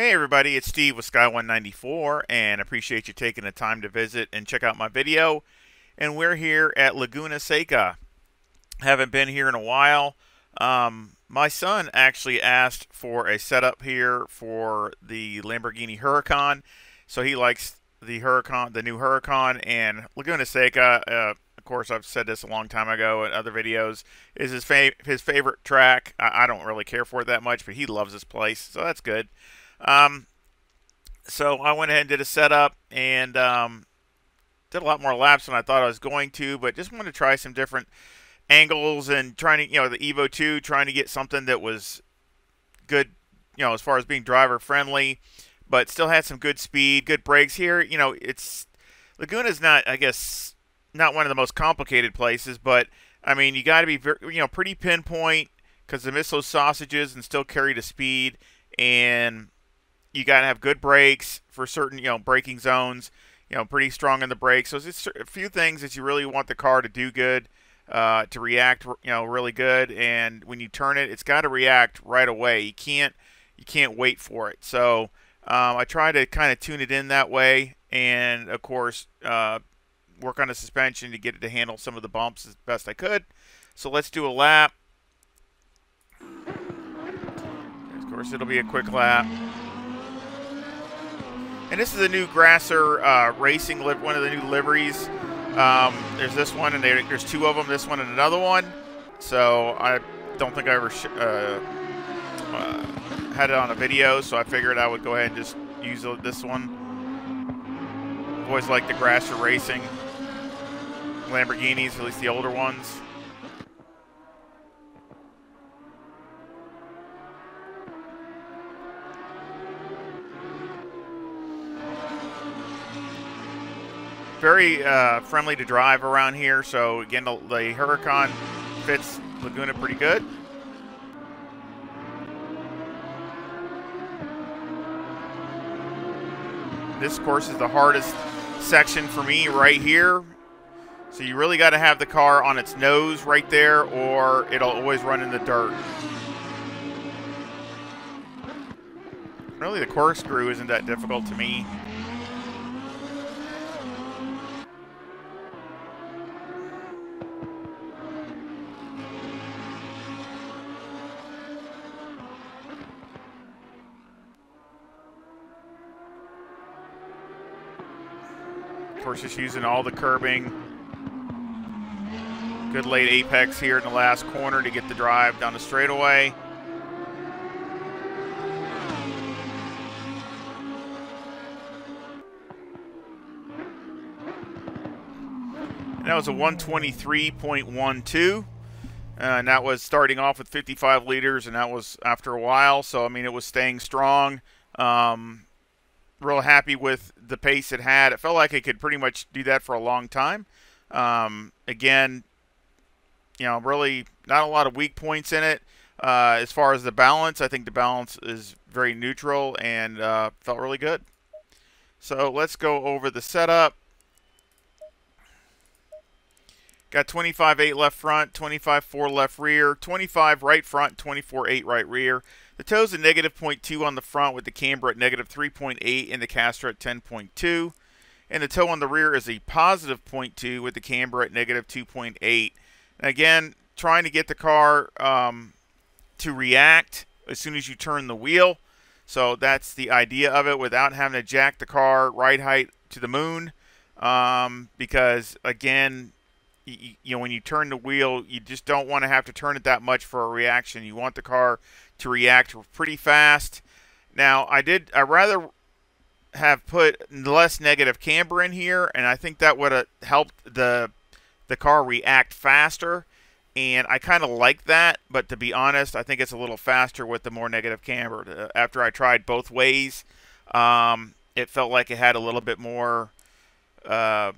Hey everybody, it's Steve with Sky194 and appreciate you taking the time to visit and check out my video. And we're here at Laguna Seca. Haven't been here in a while. Um, my son actually asked for a setup here for the Lamborghini Huracan. So he likes the Huracan, the new Huracan, and Laguna Seca. Uh, of course, I've said this a long time ago in other videos. Is his his favorite track? I, I don't really care for it that much, but he loves this place, so that's good. Um, so I went ahead and did a setup and um, did a lot more laps than I thought I was going to, but just wanted to try some different angles and trying to, you know, the Evo 2, trying to get something that was good, you know, as far as being driver friendly, but still had some good speed, good brakes here. You know, it's Laguna's not, I guess, not one of the most complicated places, but I mean, you got to be, very, you know, pretty pinpoint because they miss those sausages and still carry the speed and you got to have good brakes for certain, you know, braking zones. You know, pretty strong in the brakes. So it's a few things that you really want the car to do good, uh, to react, you know, really good. And when you turn it, it's got to react right away. You can't, you can't wait for it. So um, I try to kind of tune it in that way, and of course, uh, work on the suspension to get it to handle some of the bumps as best I could. So let's do a lap. Of course, it'll be a quick lap. And this is a new Grasser uh, Racing, one of the new liveries. Um, there's this one, and there's two of them, this one and another one. So I don't think I ever uh, uh, had it on a video, so I figured I would go ahead and just use this one. I've always liked the Grasser Racing Lamborghinis, at least the older ones. Very uh, friendly to drive around here. So again, the, the Huracan fits Laguna pretty good. This course is the hardest section for me right here. So you really got to have the car on its nose right there or it'll always run in the dirt. Really the corkscrew isn't that difficult to me. Of course, just using all the curbing. Good late apex here in the last corner to get the drive down the straightaway. And that was a 123.12. Uh, and that was starting off with 55 liters, and that was after a while. So, I mean, it was staying strong. Um, real happy with the pace it had. It felt like it could pretty much do that for a long time. Um, again, you know, really not a lot of weak points in it. Uh, as far as the balance, I think the balance is very neutral and uh, felt really good. So let's go over the setup. Got 25-8 left front, 25-4 left rear, 25 right front, 24-8 right rear. The toe's a negative 0.2 on the front with the camber at negative 3.8 and the caster at 10.2. And the toe on the rear is a positive 0.2 with the camber at negative 2.8. Again, trying to get the car um, to react as soon as you turn the wheel. So that's the idea of it without having to jack the car ride height to the moon. Um, because, again, you, know, when you turn the wheel, you just don't want to have to turn it that much for a reaction. You want the car to react pretty fast. Now, I did, I rather have put less negative camber in here, and I think that would have helped the the car react faster. And I kind of like that, but to be honest, I think it's a little faster with the more negative camber. Uh, after I tried both ways, um, it felt like it had a little bit more. Uh,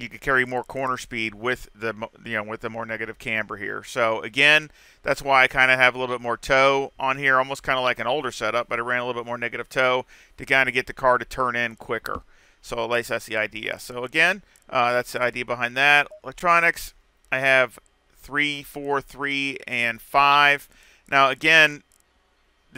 you could carry more corner speed with the you know with the more negative camber here. So again, that's why I kind of have a little bit more toe on here, almost kind of like an older setup, but I ran a little bit more negative toe to kind of get the car to turn in quicker. So at least that's the idea. So again, uh, that's the idea behind that. Electronics, I have three, four, three, and five. Now again,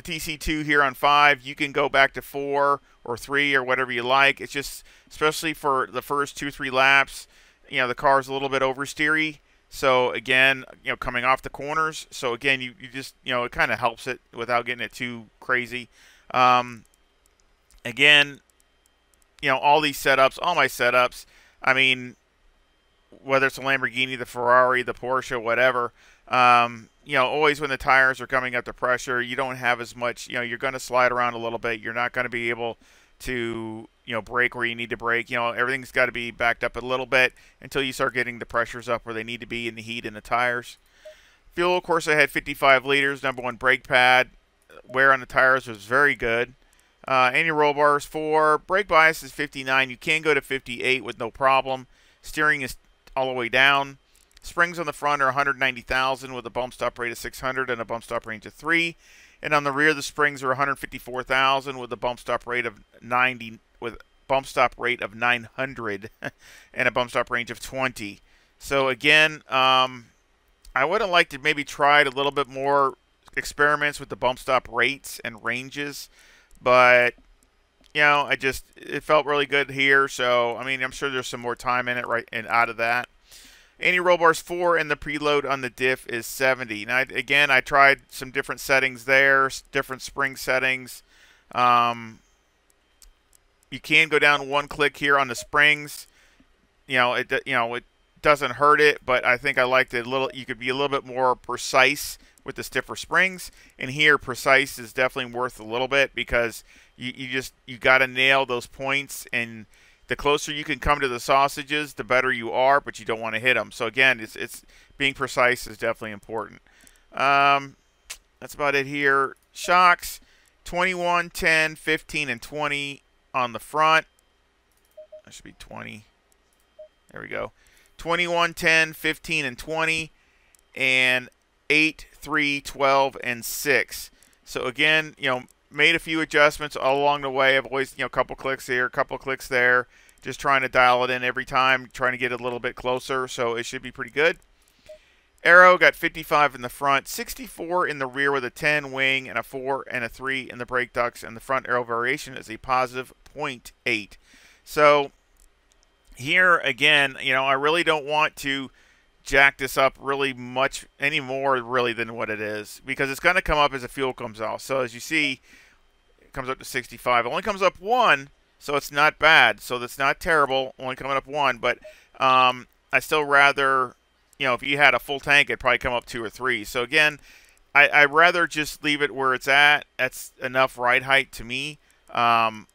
the TC2 here on five. You can go back to four or three or whatever you like. It's just, especially for the first two, three laps, you know, the car's a little bit oversteery. So again, you know, coming off the corners. So again, you, you just, you know, it kind of helps it without getting it too crazy. Um, again, you know, all these setups, all my setups, I mean, whether it's a Lamborghini, the Ferrari, the Porsche, whatever, um, you know, always when the tires are coming up to pressure, you don't have as much, you know, you're going to slide around a little bit. You're not going to be able to, you know, brake where you need to brake. You know, everything's got to be backed up a little bit until you start getting the pressures up where they need to be in the heat in the tires. Fuel, of course, I had 55 liters. Number one brake pad. Wear on the tires was very good. Uh, anti-roll bars for brake bias is 59. You can go to 58 with no problem. Steering is all the way down. Springs on the front are 190,000 with a bump stop rate of 600 and a bump stop range of 3. And on the rear, the springs are 154,000 with a bump stop rate of 90 with bump stop rate of 900 and a bump stop range of 20. So again, um, I would have liked to maybe tried a little bit more experiments with the bump stop rates and ranges, but you know, I just it felt really good here. So I mean, I'm sure there's some more time in it right and out of that. Anti-roll bars 4 and the preload on the diff is 70. Now, again, I tried some different settings there, different spring settings. Um, you can go down one click here on the springs. You know, it you know it doesn't hurt it, but I think I liked it a little. You could be a little bit more precise with the stiffer springs, and here precise is definitely worth a little bit because you, you just you got to nail those points and the closer you can come to the sausages, the better you are, but you don't want to hit them. So again, it's it's being precise is definitely important. Um, that's about it here. Shocks, 21, 10, 15, and 20 on the front. That should be 20. There we go. 21, 10, 15, and 20, and 8, 3, 12, and 6. So again, you know, made a few adjustments along the way. I've always, you know, a couple clicks here, a couple clicks there, just trying to dial it in every time, trying to get it a little bit closer, so it should be pretty good. Aero got 55 in the front, 64 in the rear with a 10 wing and a 4 and a 3 in the brake ducts, and the front aero variation is a positive 0.8. So here again, you know, I really don't want to jack this up really much any more really than what it is because it's going to come up as the fuel comes out. So as you see, it comes up to 65. It only comes up one, so it's not bad. So that's not terrible. Only coming up one, but um, I still rather, you know, if you had a full tank, it'd probably come up two or three. So again, I, I'd rather just leave it where it's at. That's enough ride height to me. Um,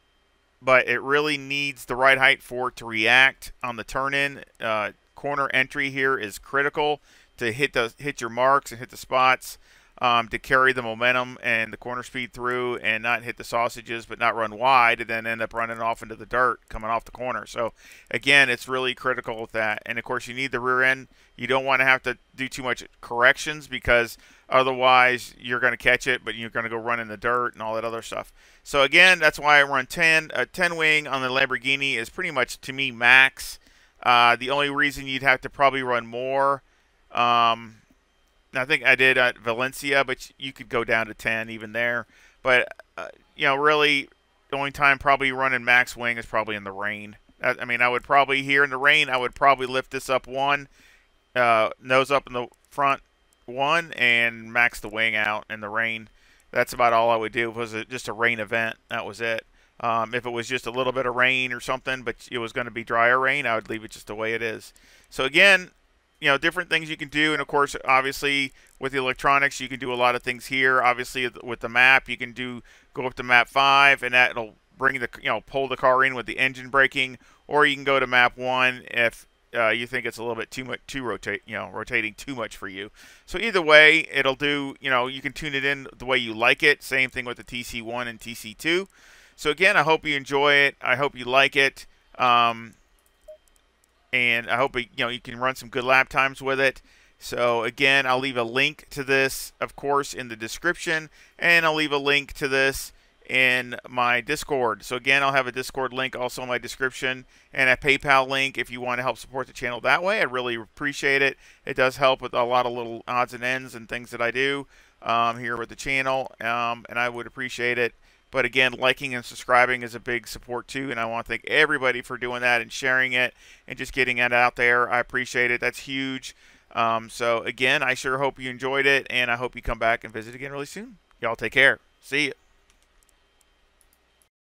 but it really needs the ride height for it to react on the turn in. Uh, corner entry here is critical to hit the hit your marks and hit the spots um, to carry the momentum and the corner speed through and not hit the sausages but not run wide and then end up running off into the dirt coming off the corner. So again, it's really critical with that. And of course, you need the rear end. You don't want to have to do too much corrections because otherwise you're going to catch it, but you're going to go run in the dirt and all that other stuff. So again, that's why I run 10. A 10 wing on the Lamborghini is pretty much to me max. Uh, the only reason you'd have to probably run more, um, I think I did at Valencia, but you could go down to 10 even there. But, uh, you know, really, the only time probably running max wing is probably in the rain. I, I mean, I would probably, here in the rain, I would probably lift this up one, uh, nose up in the front one, and max the wing out in the rain. That's about all I would do. It was a, just a rain event. That was it. Um, if it was just a little bit of rain or something, but it was going to be drier rain, I would leave it just the way it is. So again, you know, different things you can do, and of course, obviously with the electronics, you can do a lot of things here. Obviously, with the map, you can do go up to map five, and that'll bring the you know pull the car in with the engine braking, or you can go to map one if uh, you think it's a little bit too much too rotate you know rotating too much for you so either way it'll do you know you can tune it in the way you like it same thing with the tc1 and tc2 so again, I hope you enjoy it. I hope you like it. Um, and I hope you know you can run some good lap times with it. So again, I'll leave a link to this, of course, in the description, and I'll leave a link to this in my Discord. So again, I'll have a Discord link also in my description and a PayPal link if you want to help support the channel that way. I really appreciate it. It does help with a lot of little odds and ends and things that I do. um, here with the channel, um, and I would appreciate it. But again, liking and subscribing is a big support too, and I want to thank everybody for doing that and sharing it and just getting it out there. I appreciate it. That's huge. Um, so again, I sure hope you enjoyed it, and I hope you come back and visit again really soon. Y'all take care. See you.